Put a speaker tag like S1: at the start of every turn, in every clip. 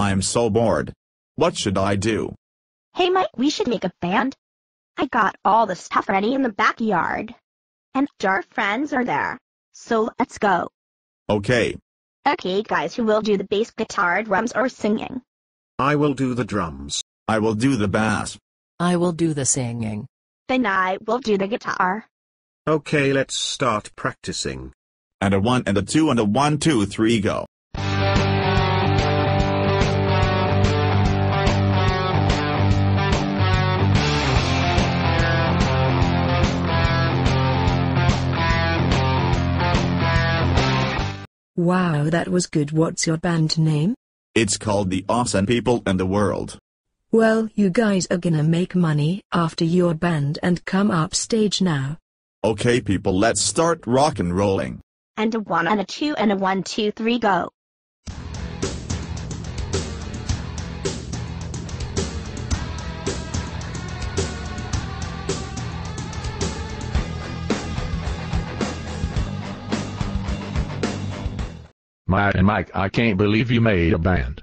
S1: I'm so bored. What should I do?
S2: Hey Mike, we should make a band. I got all the stuff ready in the backyard. And our friends are there. So let's go.
S1: Okay.
S2: Okay guys, who will do the bass guitar, drums or singing?
S3: I will do the drums.
S1: I will do the bass.
S4: I will do the singing.
S2: Then I will do the guitar.
S3: Okay, let's start practicing.
S1: And a one and a two and a one, two, three, go.
S5: Wow, that was good. What's your band name?
S1: It's called the Awesome People and the World.
S5: Well, you guys are gonna make money after your band and come up stage now.
S1: Okay people let's start rock and rolling.
S2: And a one and a two and a one, two, three, go.
S6: Maya and Mike, I can't believe you made a band.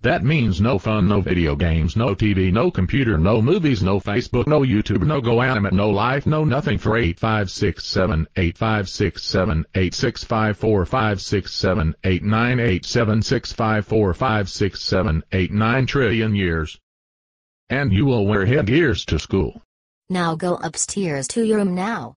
S6: That means no fun, no video games, no TV, no computer, no movies, no Facebook, no YouTube, no GoAnimate, no life, no nothing for 8567 8567 8654 567 898 567 89 trillion years. And you will wear headgears to school.
S4: Now go upstairs to your room now.